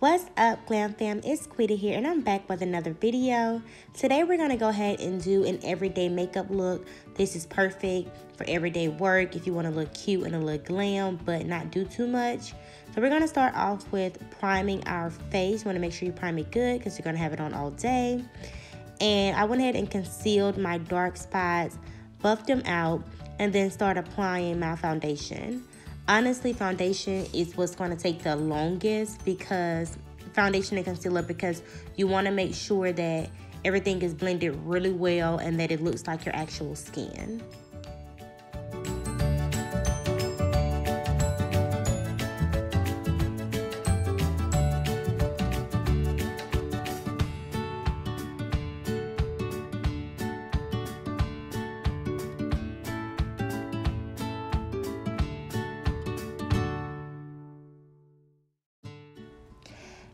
What's up, Glam Fam? It's Quita here, and I'm back with another video. Today, we're going to go ahead and do an everyday makeup look. This is perfect for everyday work if you want to look cute and a little glam, but not do too much. So we're going to start off with priming our face. You want to make sure you prime it good because you're going to have it on all day. And I went ahead and concealed my dark spots, buffed them out, and then start applying my foundation. Honestly, foundation is what's going to take the longest because foundation and concealer because you want to make sure that everything is blended really well and that it looks like your actual skin.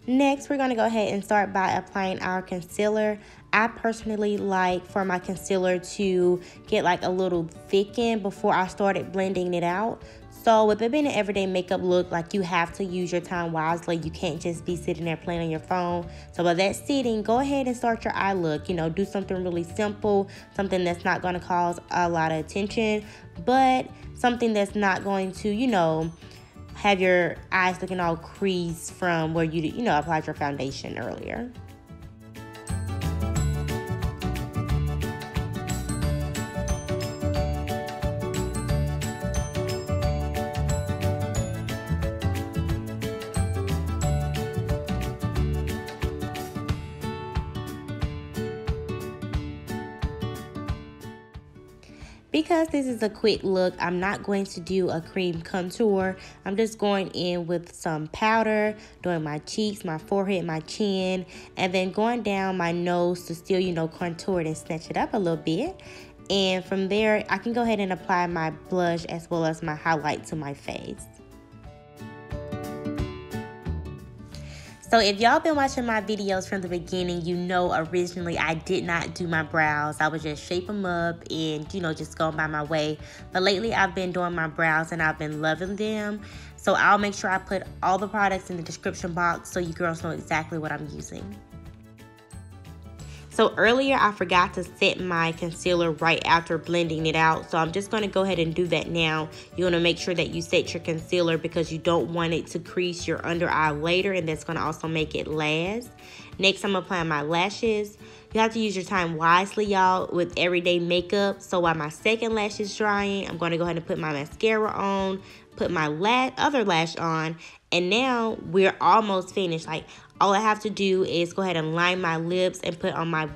Next, we're going to go ahead and start by applying our concealer. I personally like for my concealer to get like a little thickened before I started blending it out. So with it being an everyday makeup look, like you have to use your time wisely. You can't just be sitting there playing on your phone. So while that's sitting, go ahead and start your eye look. You know, do something really simple, something that's not going to cause a lot of attention, but something that's not going to, you know, have your eyes looking all creased from where you, you know, applied your foundation earlier. Because this is a quick look, I'm not going to do a cream contour. I'm just going in with some powder, doing my cheeks, my forehead, my chin, and then going down my nose to still, you know, contour it and snatch it up a little bit. And from there, I can go ahead and apply my blush as well as my highlight to my face. So if y'all been watching my videos from the beginning, you know originally I did not do my brows. I would just shape them up and, you know, just going by my way. But lately I've been doing my brows and I've been loving them. So I'll make sure I put all the products in the description box so you girls know exactly what I'm using. So earlier I forgot to set my concealer right after blending it out. So I'm just going to go ahead and do that now. You want to make sure that you set your concealer because you don't want it to crease your under eye later and that's going to also make it last. Next I'm applying my lashes. You have to use your time wisely, y'all, with everyday makeup. So while my second lash is drying, I'm going to go ahead and put my mascara on, put my la other lash on, and now we're almost finished. Like, all I have to do is go ahead and line my lips and put on my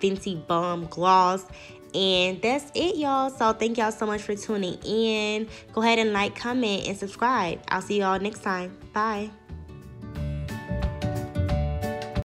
Fenty Balm Gloss. And that's it, y'all. So thank y'all so much for tuning in. Go ahead and like, comment, and subscribe. I'll see y'all next time. Bye.